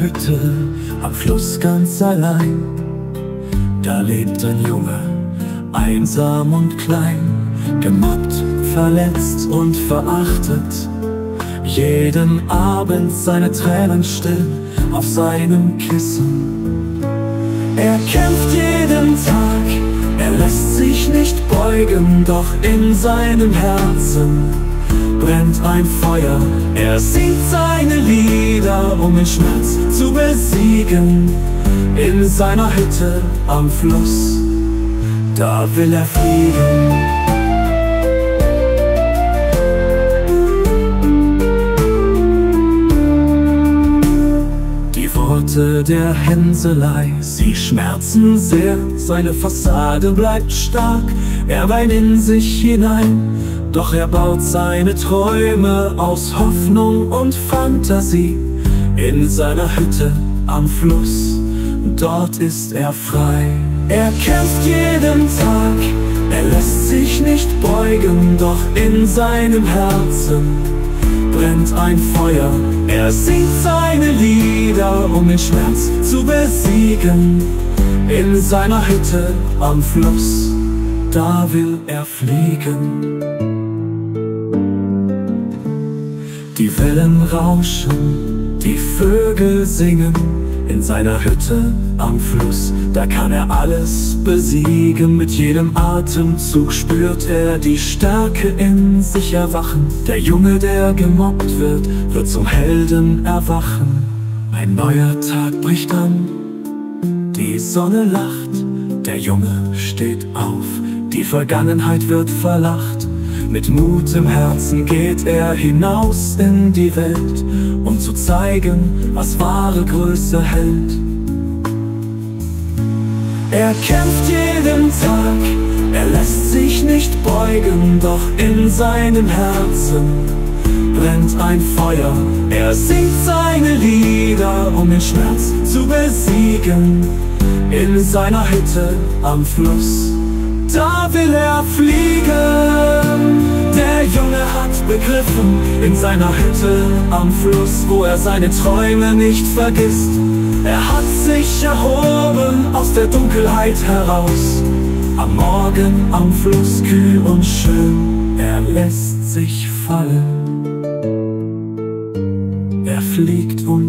Hütte am Fluss ganz allein. Da lebt ein Junge, einsam und klein, gemobbt, verletzt und verachtet. Jeden Abend seine Tränen still auf seinem Kissen. Er kämpft jeden Tag, er lässt sich nicht beugen, doch in seinem Herzen brennt ein Feuer. Er singt seine Lieder, um den Schmerz zu besiegen. In seiner Hütte am Fluss, da will er fliegen. Der Hänselei, sie schmerzen sehr, seine Fassade bleibt stark, er weint in sich hinein, doch er baut seine Träume aus Hoffnung und Fantasie in seiner Hütte am Fluss. Dort ist er frei. Er kämpft jeden Tag, er lässt sich nicht beugen, doch in seinem Herzen brennt ein Feuer. Er singt seine Lieder, um den Schmerz zu besiegen. In seiner Hütte am Fluss, da will er fliegen. Die Wellen rauschen, die Vögel singen in seiner Hütte am Fluss. Da kann er alles besiegen. Mit jedem Atemzug spürt er die Stärke in sich erwachen. Der Junge, der gemobbt wird, wird zum Helden erwachen. Ein neuer Tag bricht an, die Sonne lacht, der Junge steht auf, die Vergangenheit wird verlacht. Mit Mut im Herzen geht er hinaus in die Welt, um zu zeigen, was wahre Größe hält. Er kämpft jeden Tag, er lässt sich nicht beugen, doch in seinem Herzen brennt ein Feuer. Er singt seine Lieder, um den Schmerz zu besiegen, in seiner Hütte am Fluss. Da will er fliegen. Begriffen, in seiner Hütte am Fluss, wo er seine Träume nicht vergisst. Er hat sich erhoben aus der Dunkelheit heraus. Am Morgen am Fluss kühl und schön, er lässt sich fallen. Er fliegt und